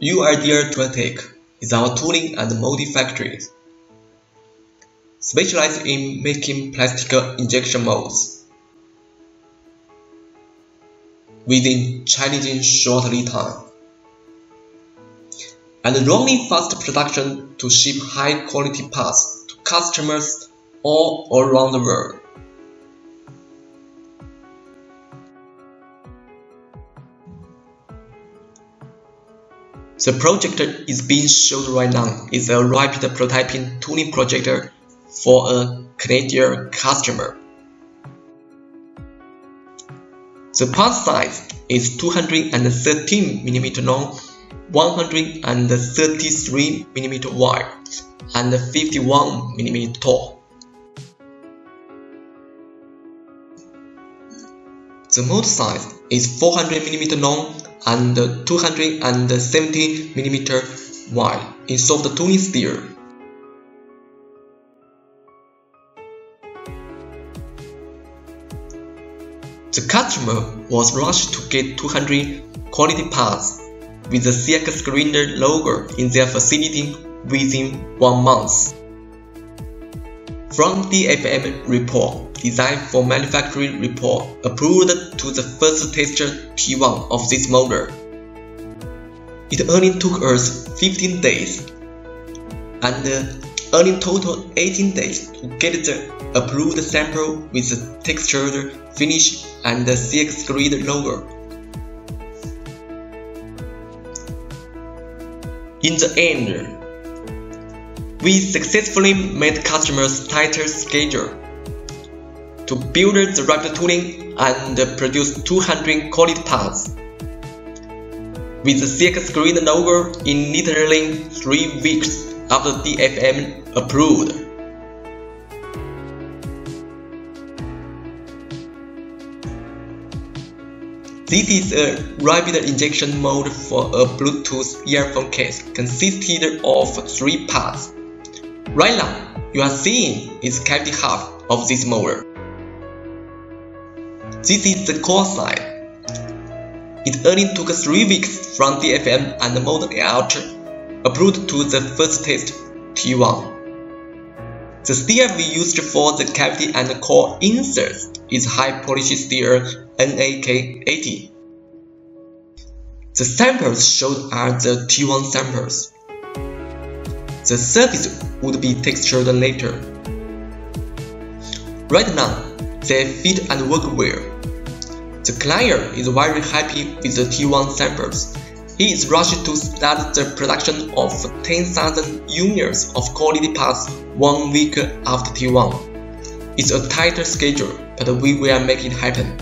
Uidea Tech is our tooling and molding factory, specialized in making plastic injection molds. Within challenging short lead time and running fast production to ship high quality parts to customers all around the world. The project is being shown right now is a rapid prototyping tooling projector for a Canadian customer. The part size is 213 mm long, 133 mm wide, and 51 mm tall. The mold size is 400 mm long and 270 mm wide in soft tooling steel. The customer was rushed to get 200 quality parts with the CX Grinder logo in their facility within one month. From DFM report, design for manufacturing report approved to the first tester T1 of this model. It only took us 15 days and uh, only total 18 days to get the approved sample with the textured finish and the CX Grid logo. In the end, we successfully made customers' tighter schedule to build the rapid tooling and produce 200 quality parts. With the CX Grid logo in literally 3 weeks after DFM approved. This is a rapid injection mold for a Bluetooth earphone case consisted of three parts. Right now, you are seeing is cavity half of this mold. This is the core side. It only took 3 weeks from DFM and mold out, approved to the first test, T1. The steel we used for the cavity and core inserts is high polish steel NAK80. The samples showed are the T1 samples. The surface would be textured later. Right now, they fit and work well. The client is very happy with the T1 samples. He is rushed to start the production of 10,000 units of quality parts one week after T1. It's a tighter schedule, but we will make it happen.